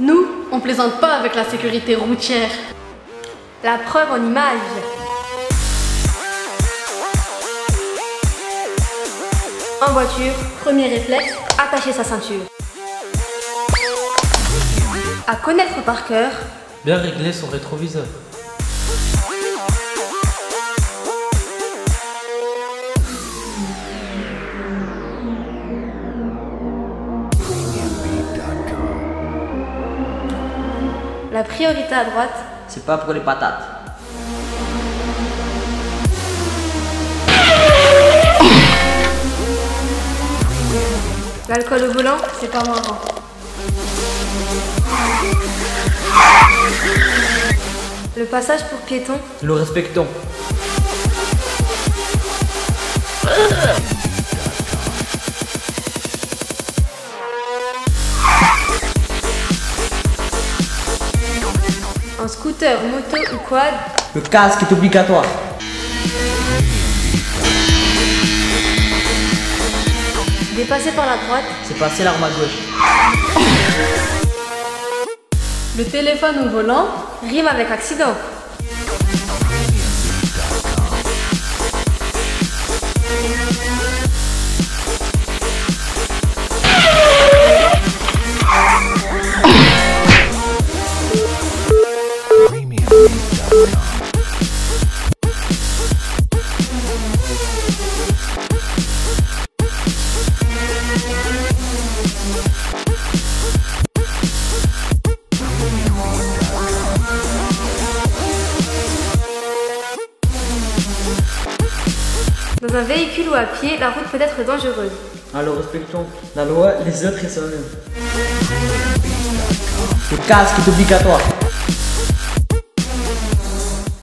On plaisante pas avec la sécurité routière. La preuve en image. En voiture, premier réflexe, attacher sa ceinture. À connaître par cœur, Bien régler son rétroviseur. La priorité à droite, C'est pas pour les patates. l'alcool au volant, c'est pas marrant. Le passage pour piétons, Nous le respectons. En scooter, moto ou quad, Le casque est obligatoire. dépasser par la droite, C'est passer l'arme à gauche. Le téléphone au volant, rime avec accident. Dans un véhicule ou à pied, la route peut être dangereuse. Alors respectons la loi, les autres et soi-même. Le casque est obligatoire.